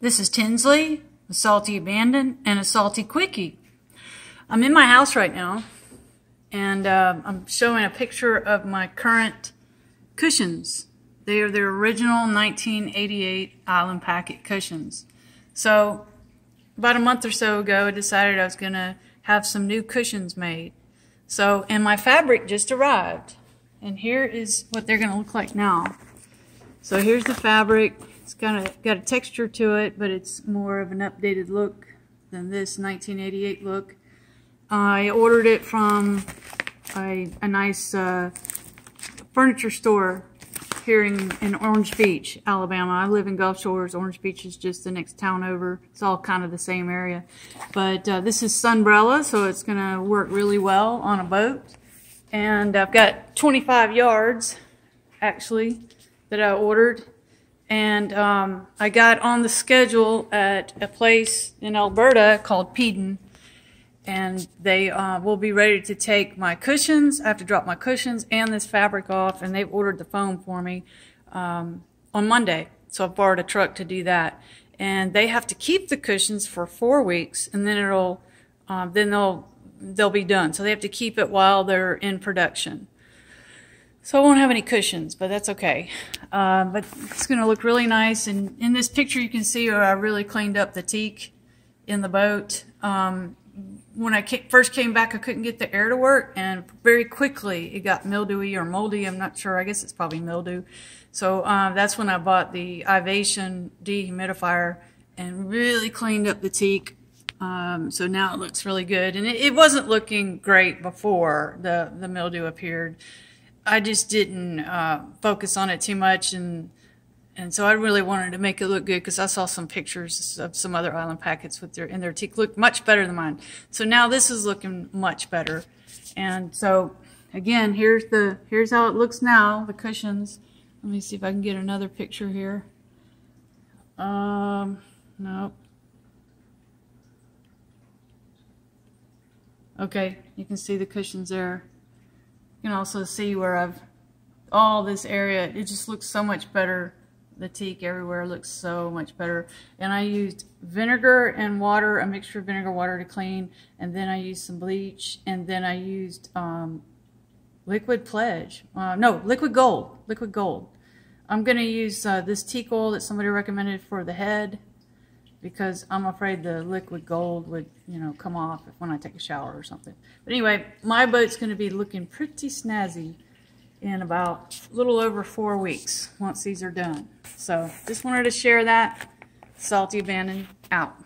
This is Tinsley, a salty abandon, and a salty quickie. I'm in my house right now, and uh, I'm showing a picture of my current cushions. They are the original 1988 Island Packet cushions. So, about a month or so ago, I decided I was going to have some new cushions made. So, and my fabric just arrived. And here is what they're going to look like now. So here's the fabric. It's kind of got a texture to it, but it's more of an updated look than this 1988 look. I ordered it from a, a nice uh, furniture store here in, in Orange Beach, Alabama. I live in Gulf Shores. Orange Beach is just the next town over. It's all kind of the same area. But uh, this is Sunbrella, so it's going to work really well on a boat. And I've got 25 yards, actually, that I ordered and um, I got on the schedule at a place in Elberta called Peden, and they uh, will be ready to take my cushions. I have to drop my cushions and this fabric off, and they've ordered the foam for me um, on Monday. So I've borrowed a truck to do that, and they have to keep the cushions for four weeks, and then it'll uh, then they'll they'll be done. So they have to keep it while they're in production. So I won't have any cushions, but that's okay. Uh, but it's going to look really nice. And in this picture, you can see where I really cleaned up the teak in the boat. Um, when I first came back, I couldn't get the air to work, and very quickly it got mildewy or moldy. I'm not sure. I guess it's probably mildew. So uh, that's when I bought the Ivation dehumidifier and really cleaned up the teak. Um, so now it looks really good. And it, it wasn't looking great before the, the mildew appeared. I just didn't uh, focus on it too much, and and so I really wanted to make it look good because I saw some pictures of some other island packets with their and their teak looked much better than mine. So now this is looking much better, and so again, here's the here's how it looks now. The cushions. Let me see if I can get another picture here. Um, nope. Okay, you can see the cushions there. You can also see where I've, all this area, it just looks so much better. The teak everywhere looks so much better. And I used vinegar and water, a mixture of vinegar water to clean. And then I used some bleach. And then I used um, liquid pledge. Uh, no, liquid gold. Liquid gold. I'm going to use uh, this teak oil that somebody recommended for the head because I'm afraid the liquid gold would, you know, come off when I take a shower or something. But anyway, my boat's going to be looking pretty snazzy in about a little over four weeks once these are done. So just wanted to share that. Salty Abandon out.